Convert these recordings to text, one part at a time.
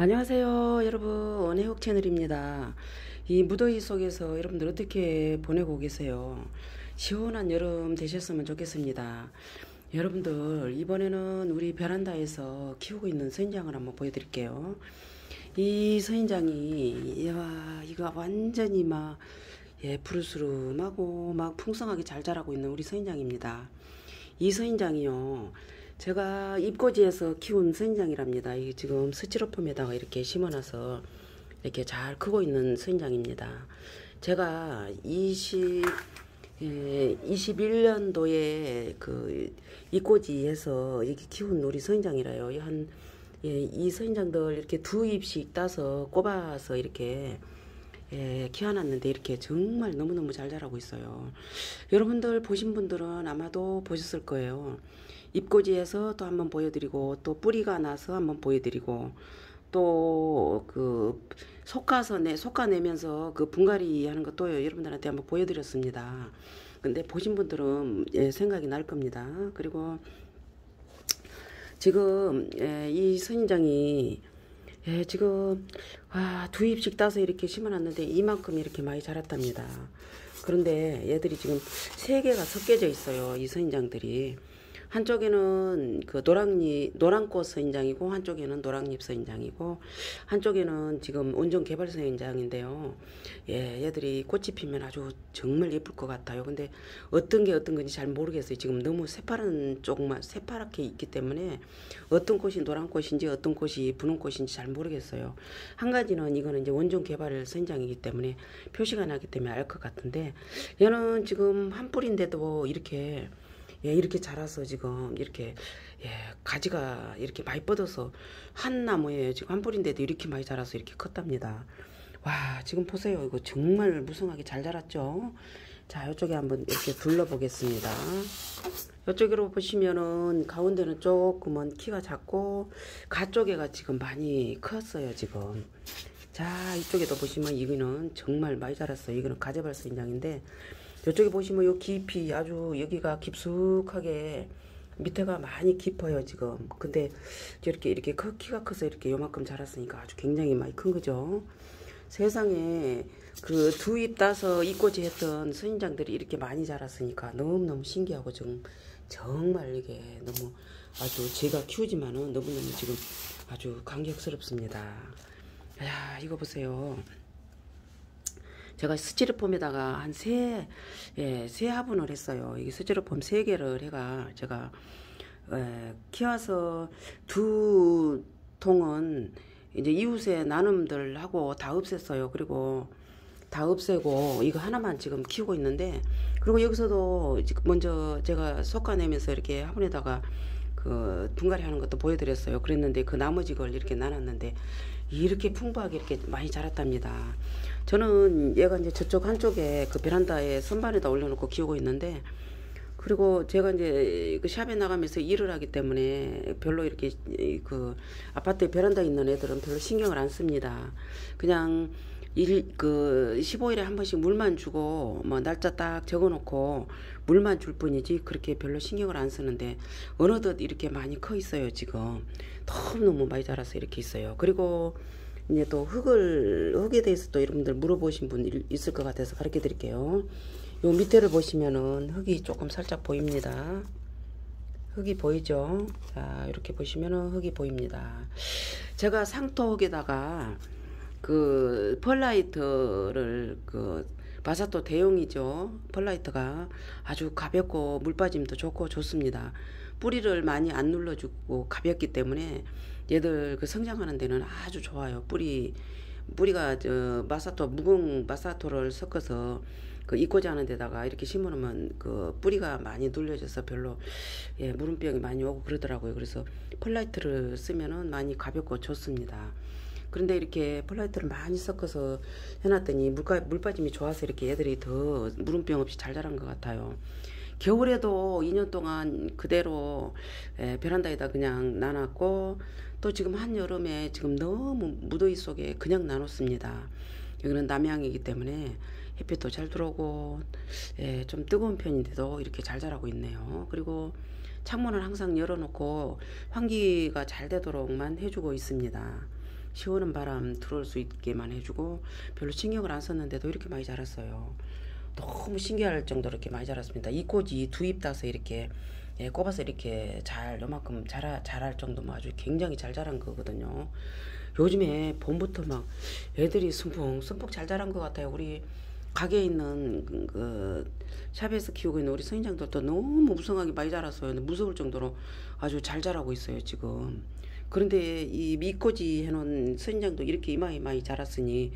안녕하세요 여러분. 원해옥 채널입니다. 이 무더위 속에서 여러분들 어떻게 보내고 계세요? 시원한 여름 되셨으면 좋겠습니다. 여러분들 이번에는 우리 베란다에서 키우고 있는 서인장을 한번 보여드릴게요. 이 서인장이 야 이거 완전히 막 예, 푸르스름하고 막 풍성하게 잘 자라고 있는 우리 서인장입니다. 이 서인장이요 제가 입고지에서 키운 서인장이랍니다. 이게 지금 스티로폼에다가 이렇게 심어놔서 이렇게 잘 크고 있는 서인장입니다. 제가 20, 예, 21년도에 그 입고지에서 이렇게 키운 우리 서인장이라요. 한, 예, 이 서인장들 이렇게 두 입씩 따서 꼽아서 이렇게 예, 키워놨는데 이렇게 정말 너무너무 잘 자라고 있어요. 여러분들 보신 분들은 아마도 보셨을 거예요. 잎꽂이에서 또 한번 보여드리고 또 뿌리가 나서 한번 보여드리고 또그 속가서 내 속가내면서 그 분갈이 하는 것도 여러분들한테 한번 보여드렸습니다. 근데 보신 분들은 예, 생각이 날 겁니다. 그리고 지금 예, 이 선인장이 예, 지금 아, 두 입씩 따서 이렇게 심어놨는데 이만큼 이렇게 많이 자랐답니다. 그런데 얘들이 지금 세 개가 섞여져 있어요. 이 선인장들이. 한쪽에는 그 노랑잎, 노랑꽃 서인장이고 한쪽에는 노랑잎 서인장이고 한쪽에는 지금 온전 개발 서인장인데요. 예, 얘들이 꽃이 피면 아주 정말 예쁠 것 같아요. 근데 어떤 게 어떤 건지 잘 모르겠어요. 지금 너무 새파란 쪽만 새파랗게 있기 때문에 어떤 꽃이 노랑꽃인지 어떤 꽃이 분홍꽃인지 잘 모르겠어요. 한 가지는 이거는 이제 원종 개발 서인장이기 때문에 표시가 나기 때문에 알 것 같은데 얘는 지금 한 뿌리인데도 이렇게 예, 이렇게 자라서 지금 이렇게 예, 가지가 이렇게 많이 뻗어서 한 나무에 지금 한 뿌리인데도 이렇게 많이 자라서 이렇게 컸답니다. 와 지금 보세요. 이거 정말 무성하게 잘 자랐죠? 자 이쪽에 한번 이렇게 둘러보겠습니다. 이쪽으로 보시면은 가운데는 조금은 키가 작고 가쪽에가 지금 많이 컸어요 지금. 자 이쪽에도 보시면 이거는 정말 많이 자랐어요. 이거는 가재발사 인장인데 이쪽에 보시면 요 깊이 아주 여기가 깊숙하게 밑에가 많이 깊어요 지금. 근데 이렇게 이렇게 키가 커서 이렇게 요만큼 자랐으니까 아주 굉장히 많이 큰 거죠. 세상에 그 두 입 따서 이꼬지 했던 선인장들이 이렇게 많이 자랐으니까 너무너무 신기하고 좀 정말 이게 너무 아주 제가 키우지만은 너무너무 지금 아주 감격스럽습니다. 야 이거 보세요 제가 스티로폼에다가 한 세, 예, 세 화분을 했어요. 이게 스티로폼 세 개를 해가 제가, 예, 키워서 두 통은 이제 이웃에 나눔들 하고 다 없앴어요. 그리고 다 없애고 이거 하나만 지금 키우고 있는데 그리고 여기서도 먼저 제가 솎아내면서 이렇게 화분에다가 그 분갈이 하는 것도 보여드렸어요. 그랬는데 그 나머지 걸 이렇게 나눴는데 이렇게 풍부하게 이렇게 많이 자랐답니다. 저는 얘가 이제 저쪽 한쪽에 그 베란다에 선반에다 올려놓고 키우고 있는데 그리고 제가 이제 그 샵에 나가면서 일을 하기 때문에 별로 이렇게 그 아파트에 베란다 있는 애들은 별로 신경을 안 씁니다. 그냥 일, 그 15일에 한 번씩 물만 주고 뭐 날짜 딱 적어 놓고 물만 줄 뿐이지 그렇게 별로 신경을 안 쓰는데 어느덧 이렇게 많이 커 있어요 지금. 너무너무 많이 자라서 이렇게 있어요. 그리고 이제 또 흙을 흙에 대해서 또 여러분들 물어보신 분 있을 것 같아서 가르쳐 드릴게요. 요 밑에를 보시면은 흙이 조금 살짝 보입니다. 흙이 보이죠? 자 이렇게 보시면은 흙이 보입니다. 제가 상토 흙에다가 그 펄라이트를 그 바사토 대용이죠. 펄라이트가 아주 가볍고 물 빠짐도 좋고 좋습니다. 뿌리를 많이 안 눌러주고 가볍기 때문에 얘들 그 성장하는 데는 아주 좋아요. 뿌리 뿌리가 저 마사토 무궁 마사토를 섞어서 그 이꼬지 하는 데다가 이렇게 심어놓으면 그 뿌리가 많이 눌려져서 별로 예 물음병이 많이 오고 그러더라고요. 그래서 펄라이트를 쓰면은 많이 가볍고 좋습니다. 그런데 이렇게 폴라이트를 많이 섞어서 해놨더니 물가, 물 빠짐이 좋아서 이렇게 애들이 더 물음병 없이 잘 자란 것 같아요. 겨울에도 2년 동안 그대로 에, 베란다에다 그냥 나눴고 또 지금 한여름에 지금 너무 무더위 속에 그냥 나눴습니다. 여기는 남양이기 때문에 햇빛도 잘 들어오고 예, 좀 뜨거운 편인데도 이렇게 잘 자라고 있네요. 그리고 창문을 항상 열어놓고 환기가 잘 되도록만 해주고 있습니다. 시원한 바람 들어올 수 있게만 해주고 별로 신경을 안 썼는데도 이렇게 많이 자랐어요. 너무 신기할 정도로 이렇게 많이 자랐습니다. 이 꽃이 두잎 따서 이렇게 예, 꼽아서 이렇게 잘 요만큼 자라, 자랄 정도면 아주 굉장히 잘 자란 거거든요. 요즘에 봄부터 막 애들이 순풍 순풍 잘 자란 것 같아요. 우리 가게에 있는 그 샵에서 키우고 있는 우리 선인장들도 너무 무성하게 많이 자랐어요. 무서울 정도로 아주 잘 자라고 있어요 지금. 그런데 이 미꼬지 해놓은 선인장도 이렇게 이마에 많이 자랐으니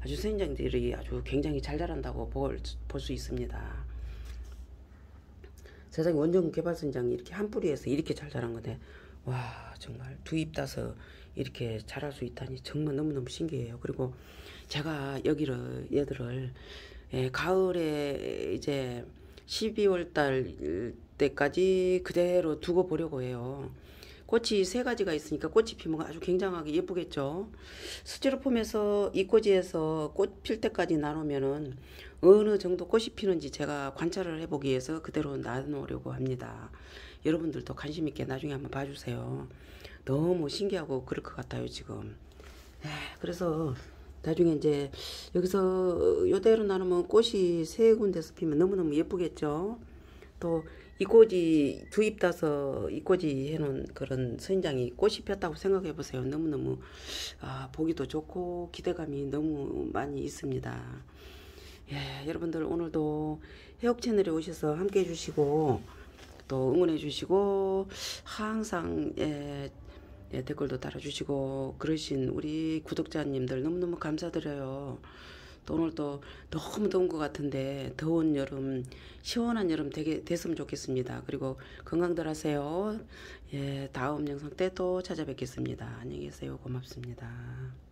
아주 선인장들이 아주 굉장히 잘 자란다고 볼 수 있습니다. 세상에 원정 개발 선인장이 이렇게 한 뿌리에서 이렇게 잘 자란 건데 와 정말 두잎 따서 이렇게 자랄 수 있다니 정말 너무너무 신기해요. 그리고 제가 여기를 얘들을 예, 가을에 이제 12월 달 때까지 그대로 두고 보려고 해요. 꽃이 세 가지가 있으니까 꽃이 피면 아주 굉장하게 예쁘겠죠. 스티로폼에서 이 꽃이에서 꽃 필 때까지 나누면은 어느 정도 꽃이 피는지 제가 관찰을 해보기 위해서 그대로 나누려고 합니다. 여러분들도 관심 있게 나중에 한번 봐주세요. 너무 신기하고 그럴 것 같아요 지금. 에, 그래서 나중에 이제 여기서 요대로 나누면 꽃이 세 군데서 피면 너무너무 예쁘겠죠. 또 이 꽃이 두잎 따서 이 꽃이 해놓은 그런 선인장이 꽃이 폈다고 생각해 보세요. 너무너무 아, 보기도 좋고 기대감이 너무 많이 있습니다. 예, 여러분들 오늘도 해옥 채널에 오셔서 함께 해주시고 또 응원해 주시고 항상 예, 예, 댓글도 달아주시고 그러신 우리 구독자님들 너무너무 감사드려요. 또 오늘 또 너무 더운 것 같은데 더운 여름 시원한 여름 되게 됐으면 좋겠습니다. 그리고 건강들 하세요. 예, 다음 영상 때 또 찾아뵙겠습니다. 안녕히 계세요. 고맙습니다.